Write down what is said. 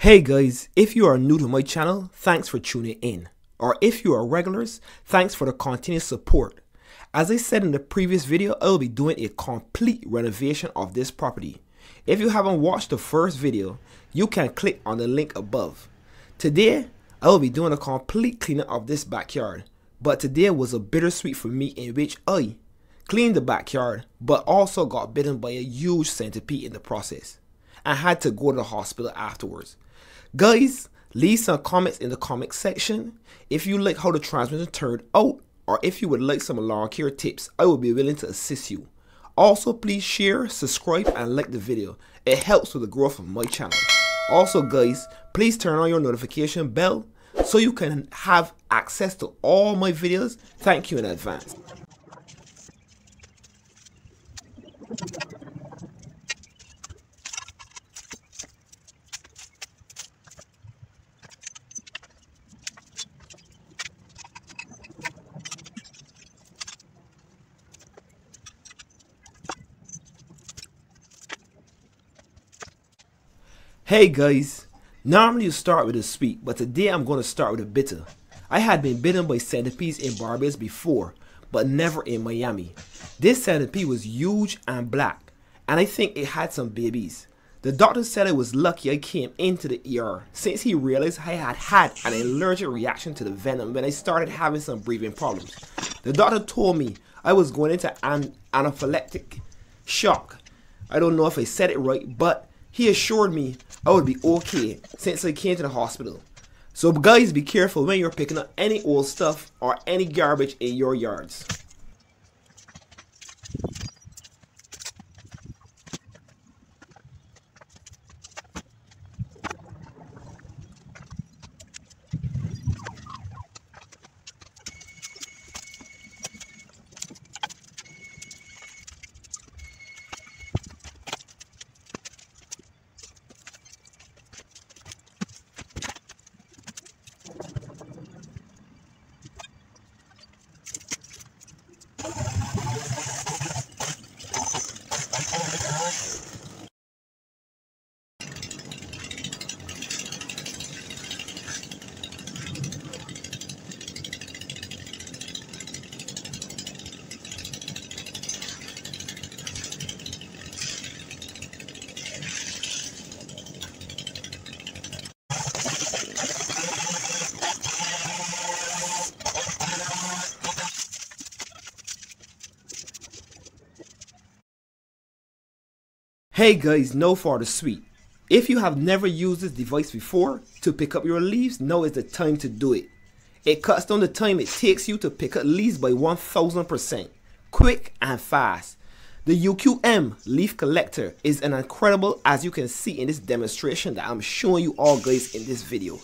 Hey guys, if you are new to my channel, thanks for tuning in. Or if you are regulars, thanks for the continuous support. As I said in the previous video, I will be doing a complete renovation of this property. If you haven't watched the first video, you can click on the link above. Today, I will be doing a complete cleanup of this backyard. But today was a bittersweet for me in which I cleaned the backyard, but also got bitten by a huge centipede in the process. And had to go to the hospital afterwards. Guys, leave some comments in the comment section if you like how the transmission turned out or if you would like some lawn care tips, I will be willing to assist you. Also, please share, subscribe, and like the video. It helps with the growth of my channel. Also, guys, please turn on your notification bell so you can have access to all my videos. Thank you in advance. Hey guys, normally you start with a sweet, but today I'm going to start with a bitter. I had been bitten by centipedes in Barbados before, but never in Miami. This centipede was huge and black, and I think it had some babies. The doctor said I was lucky I came into the ER since he realized I had had an allergic reaction to the venom when I started having some breathing problems. The doctor told me I was going into an anaphylactic shock. I don't know if I said it right, but he assured me I would be okay since I came to the hospital. So guys, be careful when you're picking up any old stuff or any garbage in your yards. Hey guys, no the sweet. If you have never used this device before to pick up your leaves, now is the time to do it. It cuts down the time it takes you to pick up leaves by 1000%, quick and fast. The UQM leaf collector is an incredible as you can see in this demonstration that I'm showing you all guys in this video.